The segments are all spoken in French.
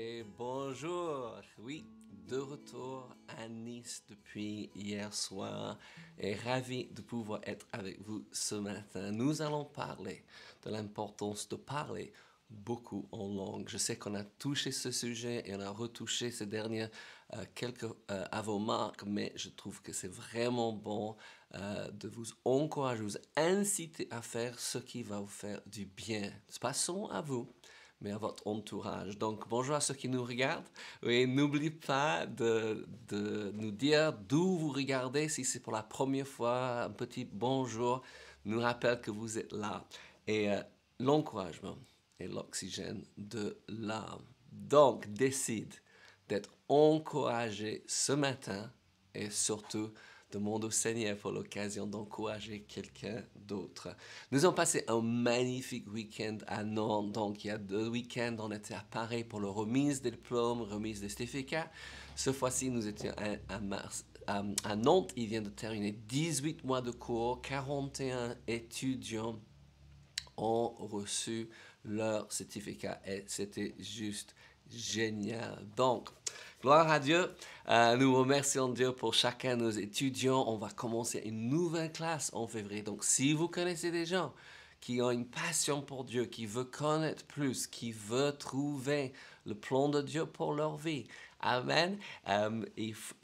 Et bonjour, oui, de retour à Nice depuis hier soir et ravi de pouvoir être avec vous ce matin. Nous allons parler de l'importance de parler beaucoup en langue. Je sais qu'on a touché ce sujet et on a retouché ces dernières euh, quelques euh, à vos marques, mais je trouve que c'est vraiment bon euh, de vous encourager, vous inciter à faire ce qui va vous faire du bien. Passons à vous mais à votre entourage. Donc, bonjour à ceux qui nous regardent. Et n'oubliez pas de, de, nous dire d'où vous regardez. Si c'est pour la première fois, un petit bonjour nous rappelle que vous êtes là. Et euh, l'encouragement est l'oxygène de l'âme. Donc, décide d'être encouragé ce matin et surtout demande au Seigneur pour l'occasion d'encourager quelqu'un d'autre. Nous avons passé un magnifique week-end à Nantes. Donc, il y a deux week-ends, on était à Paris pour la remise des diplômes, remise des certificats. Ce fois-ci, nous étions à, à, Nantes. Il vient de terminer 18 mois de cours. 41 étudiants ont reçu leur certificat et c'était juste génial. Donc, Gloire à Dieu. Euh, nous remercions Dieu pour chacun de nos étudiants. On va commencer une nouvelle classe en février. Donc, si vous connaissez des gens qui ont une passion pour Dieu, qui veulent connaître plus, qui veulent trouver le plan de Dieu pour leur vie, Amen. Euh,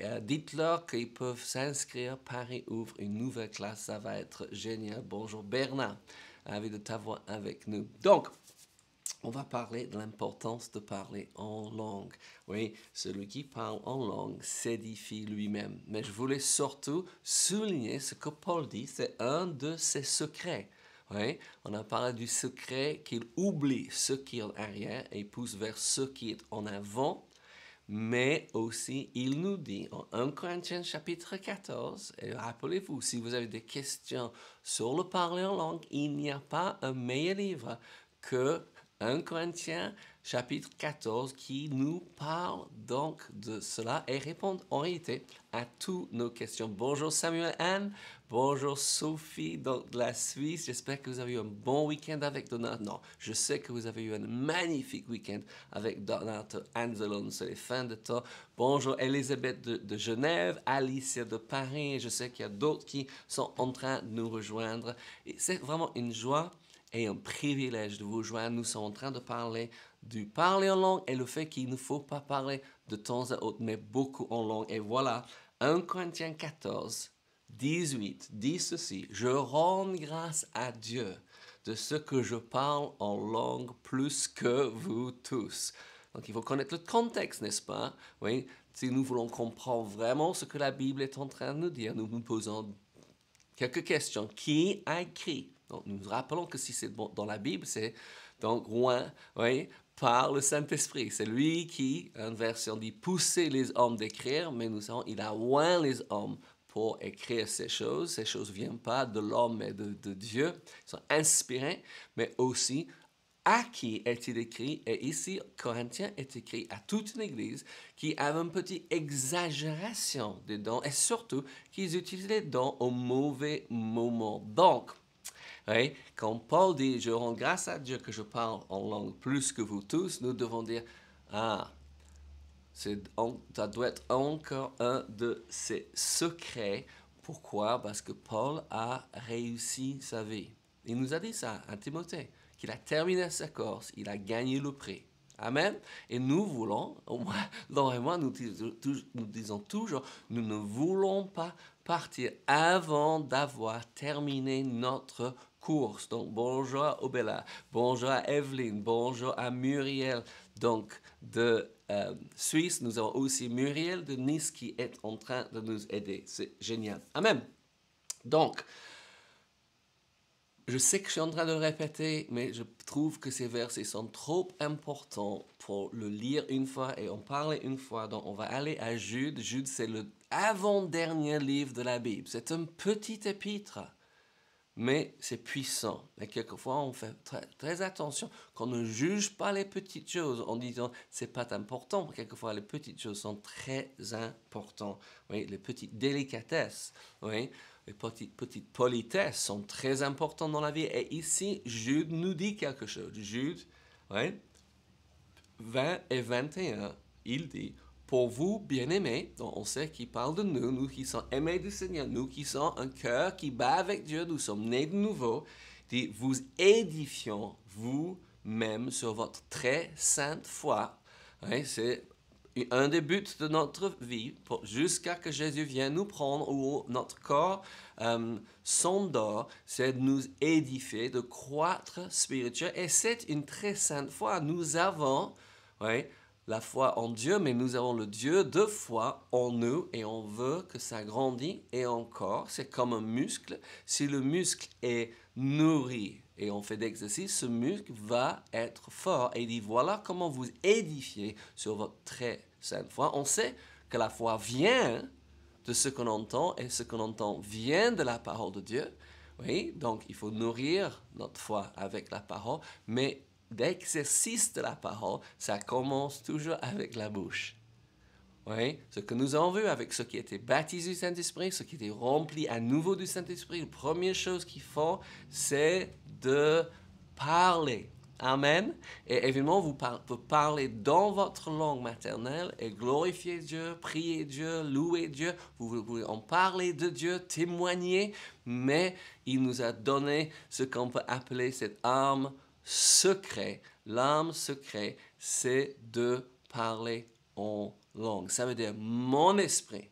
euh, dites-leur qu'ils peuvent s'inscrire. Paris ouvre une nouvelle classe. Ça va être génial. Bonjour Bernard. Ravi de t'avoir avec nous. Donc, on va parler de l'importance de parler en langue. Oui, celui qui parle en langue s'édifie lui-même. Mais je voulais surtout souligner ce que Paul dit, c'est un de ses secrets. Oui, on a parlé du secret qu'il oublie ce qui est arrière et pousse vers ce qui est en avant. Mais aussi, il nous dit en 1 Corinthiens chapitre 14, et rappelez-vous, si vous avez des questions sur le parler en langue, il n'y a pas un meilleur livre que 1 Corinthiens chapitre 14 qui nous parle donc de cela et répond en réalité à toutes nos questions. Bonjour Samuel Anne, bonjour Sophie de la Suisse. J'espère que vous avez eu un bon week-end avec Donato. Non, je sais que vous avez eu un magnifique week-end avec Donato Anzelon. C'est les fins de temps. Bonjour Elisabeth de, Genève, Alicia de Paris. Je sais qu'il y a d'autres qui sont en train de nous rejoindre. C'est vraiment une joie et un privilège de vous joindre. Nous sommes en train de parler du parler en langue et le fait qu'il ne faut pas parler de temps à autre, mais beaucoup en langue. Et voilà, 1 Corinthiens 14, 18 dit ceci, je rends grâce à Dieu de ce que je parle en langue plus que vous tous. Donc il faut connaître le contexte, n'est-ce pas? Oui, si nous voulons comprendre vraiment ce que la Bible est en train de nous dire, nous nous posons quelques questions. Qui a écrit nous rappelons que si c'est dans la Bible, c'est donc loin, oui, par le Saint-Esprit. C'est lui qui, en version dit, poussait les hommes d'écrire, mais nous savons, il a loin les hommes pour écrire ces choses. Ces choses ne viennent pas de l'homme, mais de, de, Dieu. Ils sont inspirés, mais aussi à qui est-il écrit? Et ici, Corinthiens est écrit à toute une église qui avait une petite exagération des dons et surtout qu'ils utilisaient les dons au mauvais moment. Donc, Quand Paul dit Je rends grâce à Dieu que je parle en langue plus que vous tous, nous devons dire Ah, ça doit être encore un de ses secrets. Pourquoi? Parce que Paul a réussi sa vie. Il nous a dit ça à Timothée, qu'il a terminé sa course, il a gagné le prix. Amen. Et nous voulons, au moins, Laure et moi, nous disons toujours, nous ne voulons pas partir avant d'avoir terminé notre course. Donc, bonjour à Obella, bonjour à Evelyne, bonjour à Muriel. Donc, de euh, Suisse, nous avons aussi Muriel de Nice qui est en train de nous aider. C'est génial. Amen. Donc, je sais que je suis en train de le répéter, mais je trouve que ces versets sont trop importants pour le lire une fois et en parler une fois. Donc, on va aller à Jude. Jude, c'est le avant-dernier livre de la Bible. C'est un petit épître mais c'est puissant. Et quelquefois, on fait très, attention qu'on ne juge pas les petites choses en disant c'est pas important. Quelquefois, les petites choses sont très importantes. Oui, les petites délicatesses, oui, les petites, politesses sont très importantes dans la vie. Et ici, Jude nous dit quelque chose. Jude, oui, 20 et 21, il dit, pour vous, bien-aimés, dont on sait qu'il parle de nous, nous qui sommes aimés du Seigneur, nous qui sommes un cœur qui bat avec Dieu, nous sommes nés de nouveau, dit, vous édifions vous-même sur votre très sainte foi. Hein, c'est un des buts de notre vie, jusqu'à que Jésus vienne nous prendre, ou notre corps euh, son dos, c'est de nous édifier, de croître spirituel. Et c'est une très sainte foi. Nous avons ouais, la foi en Dieu, mais nous avons le Dieu de foi en nous et on veut que ça grandisse. Et encore, c'est comme un muscle. Si le muscle est nourri et on fait d'exercice, ce muscle va être fort. Et il dit, voilà comment vous édifiez sur votre très sainte foi. On sait que la foi vient de ce qu'on entend et ce qu'on entend vient de la parole de Dieu. Oui, donc il faut nourrir notre foi avec la parole, mais l'exercice de la parole, ça commence toujours avec la bouche. Oui, ce que nous avons vu avec ceux qui étaient baptisés du Saint-Esprit, ceux qui étaient remplis à nouveau du Saint-Esprit, la première chose qu'ils font, c'est de parler. Amen. Et évidemment, vous parlez dans votre langue maternelle et glorifier Dieu, prier Dieu, louer Dieu. Vous pouvez en parler de Dieu, témoigner, mais il nous a donné ce qu'on peut appeler cette arme secrète. L'arme secrète, c'est de parler en langue. Ça veut dire mon esprit,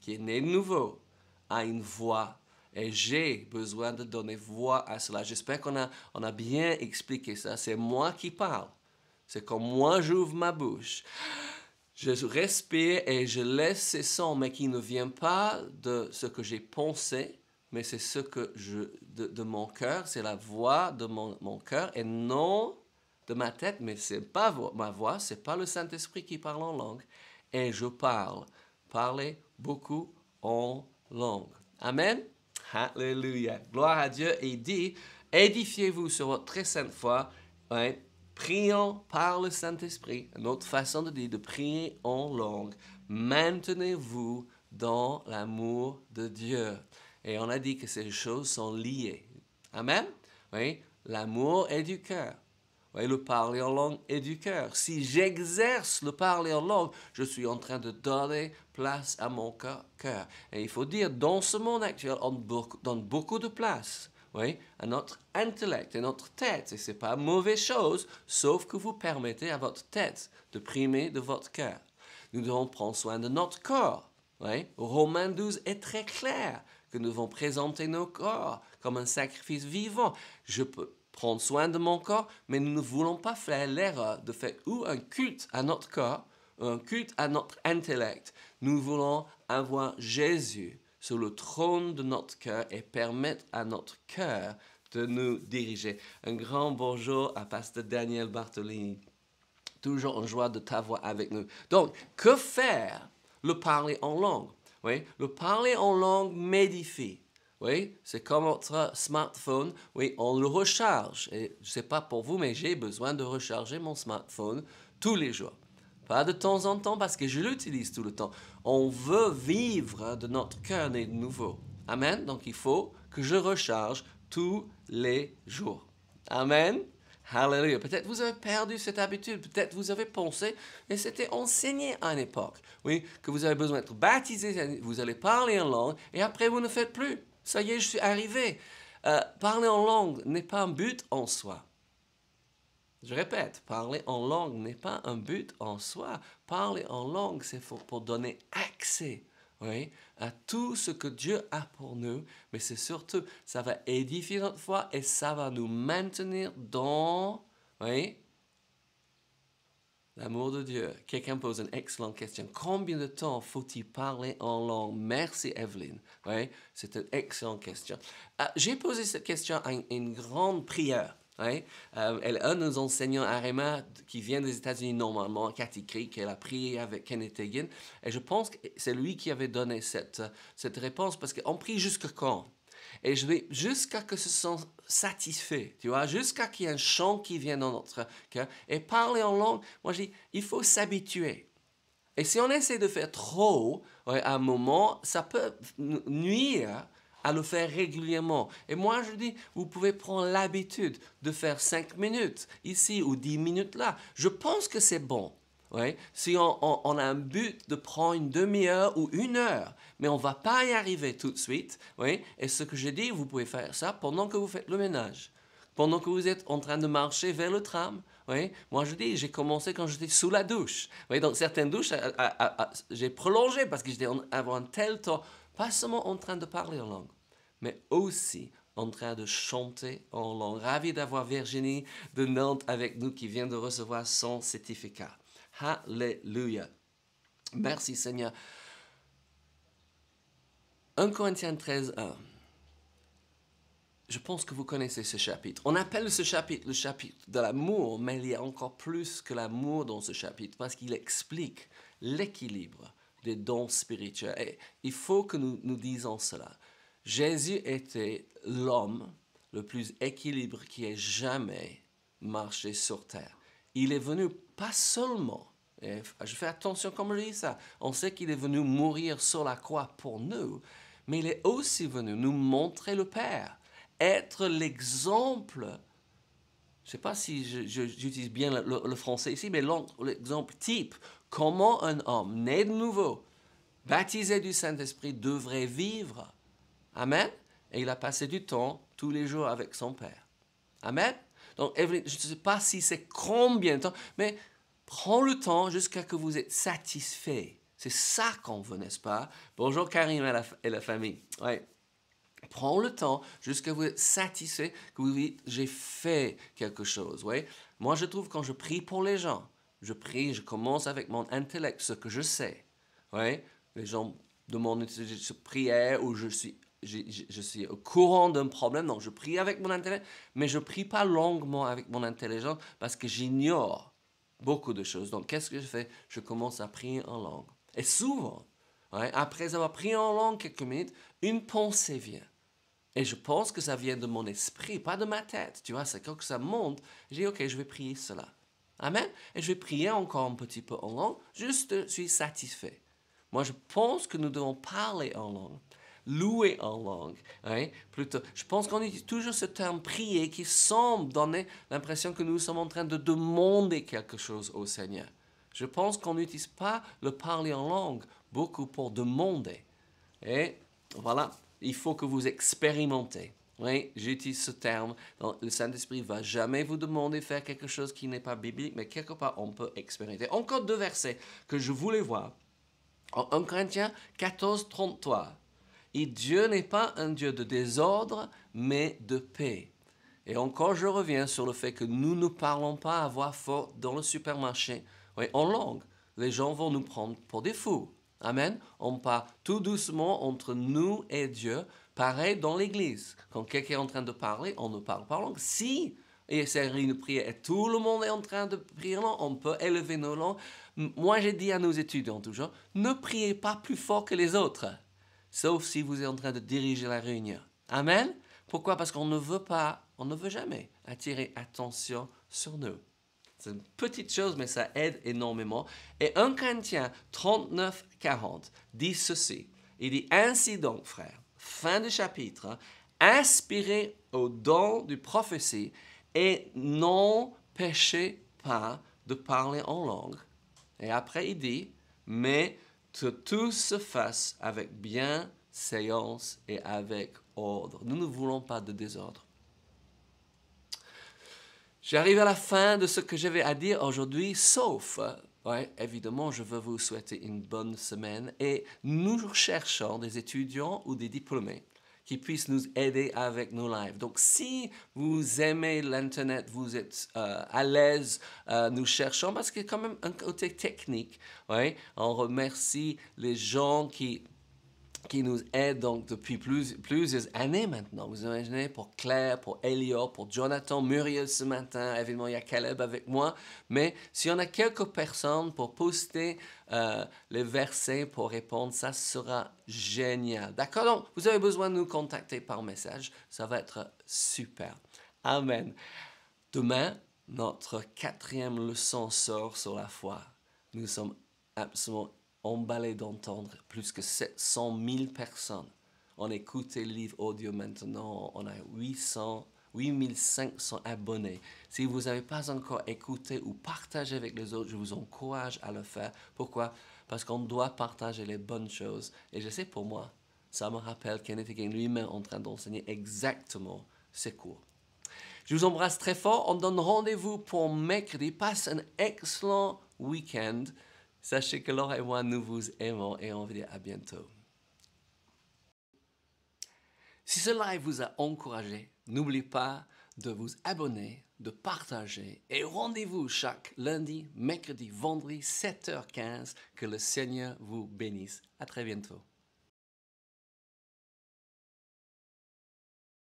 qui est né de nouveau, a une voix et j'ai besoin de donner voix à cela. J'espère qu'on a, on a bien expliqué ça. C'est moi qui parle. C'est comme moi j'ouvre ma bouche. Je respire et je laisse ces sons, mais qui ne viennent pas de ce que j'ai pensé, mais c'est ce que je, de, mon cœur, c'est la voix de mon, cœur et non de ma tête, mais c'est pas ma voix, c'est pas le Saint-Esprit qui parle en langue. Et je parle. Parler beaucoup en langue. Amen. Alléluia. Gloire à Dieu. Et dit, édifiez-vous sur votre très sainte foi. Prions par le Saint-Esprit. Une autre façon de dire, de prier en langue. Maintenez-vous dans l'amour de Dieu. Et on a dit que ces choses sont liées. Amen? Oui, l'amour est du cœur. Oui, le parler en langue est du cœur. Si j'exerce le parler en langue, je suis en train de donner place à mon cœur. Et il faut dire, dans ce monde actuel, on donne beaucoup de place oui, à notre intellect et notre tête. Et ce n'est pas mauvaise chose, sauf que vous permettez à votre tête de primer de votre cœur. Nous devons prendre soin de notre corps. Oui. Romains 12 est très clair que nous devons présenter nos corps comme un sacrifice vivant. Je peux prendre soin de mon corps, mais nous ne voulons pas faire l'erreur de faire ou un culte à notre corps, ou un culte à notre intellect. Nous voulons avoir Jésus sur le trône de notre cœur et permettre à notre cœur de nous diriger. Un grand bonjour à Pasteur Daniel Bartolini. Toujours en joie de t'avoir avec nous. Donc, que faire? Le parler en langue? Oui, le parler en langue m'édifie. Oui, c'est comme votre smartphone. Oui, on le recharge. Je ne sais pas pour vous, mais j'ai besoin de recharger mon smartphone tous les jours. Pas de temps en temps parce que je l'utilise tout le temps. On veut vivre de notre cœur de nouveau. Amen? Donc il faut que je recharge tous les jours. Amen? Hallelujah. Peut-être vous avez perdu cette habitude, peut-être vous avez pensé, et c'était enseigné à une époque, oui, que vous avez besoin d'être baptisé, vous allez parler en langue, et après vous ne faites plus. Ça y est, je suis arrivé. Euh, parler en langue n'est pas un but en soi. Je répète, parler en langue n'est pas un but en soi. Parler en langue, c'est pour, donner accès à tout ce que Dieu a pour nous, mais c'est surtout, ça va édifier notre foi et ça va nous maintenir dans L'amour de Dieu. Quelqu'un pose une excellente question. Combien de temps faut-il parler en langue? Merci Evelyne. C'est une excellente question. Euh, j'ai posé cette question à une, grande prière. Euh, elle, un de nos enseignants Arema qui vient des États-Unis normalement, Cathy Creek, elle a prié avec Kenneth Hagin. Et je pense que c'est lui qui avait donné cette, cette réponse parce qu'on prie jusque quand? Et je vais jusqu'à que ce soit satisfait, tu vois, jusqu'à qu'il y ait un chant qui vienne dans notre cœur. Et parler en langue, moi je dis, il faut s'habituer. Et si on essaie de faire trop, à un moment, ça peut nuire à le faire régulièrement. Et moi, je dis, vous pouvez prendre l'habitude de faire 5 minutes ici ou 10 minutes là. Je pense que c'est bon. Oui. Si on, a un but de prendre une demi-heure ou une heure, mais on ne va pas y arriver tout de suite. Oui. Et ce que je dis, vous pouvez faire ça pendant que vous faites le ménage, pendant que vous êtes en train de marcher vers le tram. Oui. Moi, je dis, j'ai commencé quand j'étais sous la douche. Donc, certaines douches, j'ai prolongé parce que j'étais avant un tel temps, pas seulement en train de parler en langue, mais aussi en train de chanter en langue. Ravi d'avoir Virginie de Nantes avec nous qui vient de recevoir son certificat. Alléluia. Merci Seigneur. 1 Corinthiens 13, 1. Je pense que vous connaissez ce chapitre. On appelle ce chapitre le chapitre de l'amour, mais il y a encore plus que l'amour dans ce chapitre parce qu'il explique l'équilibre des dons spirituels. Et il faut que nous nous disions cela. Jésus était l'homme le plus équilibré qui ait jamais marché sur terre. Il est venu pas seulement, et je fais attention comme je dis ça, on sait qu'il est venu mourir sur la croix pour nous, mais il est aussi venu nous montrer le Père, être l'exemple. Je ne sais pas si j'utilise bien le, français ici, mais l'exemple type, comment un homme né de nouveau, baptisé du Saint-Esprit, devrait vivre. Amen. Et il a passé du temps tous les jours avec son Père. Amen. Donc, je ne sais pas si c'est combien de temps, mais prends le temps jusqu'à ce que vous êtes satisfait. C'est ça qu'on veut, n'est-ce pas? Bonjour Karim et la, famille. Ouais. Prends le temps jusqu'à que vous êtes satisfait, que vous dites, j'ai fait quelque chose. Ouais. Moi, je trouve quand je prie pour les gens, je prie, je commence avec mon intellect, ce que je sais. Ouais. Les gens demandent je prière ou je suis je, suis au courant d'un problème, donc je prie avec mon intellect, mais je prie pas longuement avec mon intelligence parce que j'ignore beaucoup de choses. Donc, qu'est-ce que je fais? Je commence à prier en langue. Et souvent, après avoir prié en langue quelques minutes, une pensée vient. Et je pense que ça vient de mon esprit, pas de ma tête. Tu vois, c'est quand ça monte, dis, OK, je vais prier cela. Amen. Et je vais prier encore un petit peu en langue, juste je suis satisfait. Moi, je pense que nous devons parler en langue louer en langue. Hein? Plutôt, je pense qu'on utilise toujours ce terme prier qui semble donner l'impression que nous sommes en train de demander quelque chose au Seigneur. Je pense qu'on n'utilise pas le parler en langue beaucoup pour demander. Et voilà, il faut que vous expérimentez. Oui, j'utilise ce terme. le Saint-Esprit va jamais vous demander de faire quelque chose qui n'est pas biblique, mais quelque part, on peut expérimenter. Encore deux versets que je voulais voir. En 1 Corinthiens 14, 33. Et Dieu n'est pas un Dieu de désordre, mais de paix. Et encore, je reviens sur le fait que nous ne parlons pas à voix forte dans le supermarché, oui, en langue. Les gens vont nous prendre pour des fous. Amen. On parle tout doucement entre nous et Dieu. Pareil dans l'église. Quand quelqu'un est en train de parler, on ne parle pas en langue. Si et c'est une prière et tout le monde est en train de prier on peut élever nos langues. Moi, j'ai dit à nos étudiants toujours, ne priez pas plus fort que les autres sauf si vous êtes en train de diriger la réunion. Amen. Pourquoi? Parce qu'on ne veut pas, on ne veut jamais attirer attention sur nous. C'est une petite chose, mais ça aide énormément. Et 1 Corinthiens 39, 40 dit ceci. Il dit ainsi donc, frère, fin du chapitre, hein, inspirez au don du prophétie et non péchez pas de parler en langue. Et après, il dit, mais que tout se fasse avec bienséance et avec ordre. Nous ne voulons pas de désordre. J'arrive à la fin de ce que j'avais à dire aujourd'hui, sauf, ouais, évidemment, je veux vous souhaiter une bonne semaine et nous cherchons des étudiants ou des diplômés qui puissent nous aider avec nos lives. Donc, si vous aimez l'Internet, vous êtes euh, à l'aise, euh, nous cherchons, parce qu'il y a quand même un côté technique. On remercie les gens qui qui nous aident donc depuis plus, plusieurs années maintenant. Vous imaginez, pour Claire, pour Elliot, pour Jonathan, Muriel ce matin, évidemment il y a Caleb avec moi, mais s'il y en a quelques personnes pour poster euh, les versets pour répondre, ça sera génial. D'accord? Donc, vous avez besoin de nous contacter par message, ça va être super. Amen. Demain, notre quatrième leçon sort sur la foi. Nous sommes absolument emballé d'entendre plus que 700 000 personnes on écoute les livres audio maintenant. On a 800, 8500 abonnés. Si vous n'avez pas encore écouté ou partagé avec les autres, je vous encourage à le faire. Pourquoi? Parce qu'on doit partager les bonnes choses. Et je sais pour moi, ça me rappelle Kenneth Hagin lui-même en train d'enseigner exactement ces cours. Je vous embrasse très fort. On donne rendez-vous pour mercredi. Passe un excellent week-end. Sachez que Laura et moi, nous vous aimons et on vous dit à bientôt. Si ce live vous a encouragé, n'oubliez pas de vous abonner, de partager et rendez-vous chaque lundi, mercredi, vendredi, 7h15. Que le Seigneur vous bénisse. À très bientôt.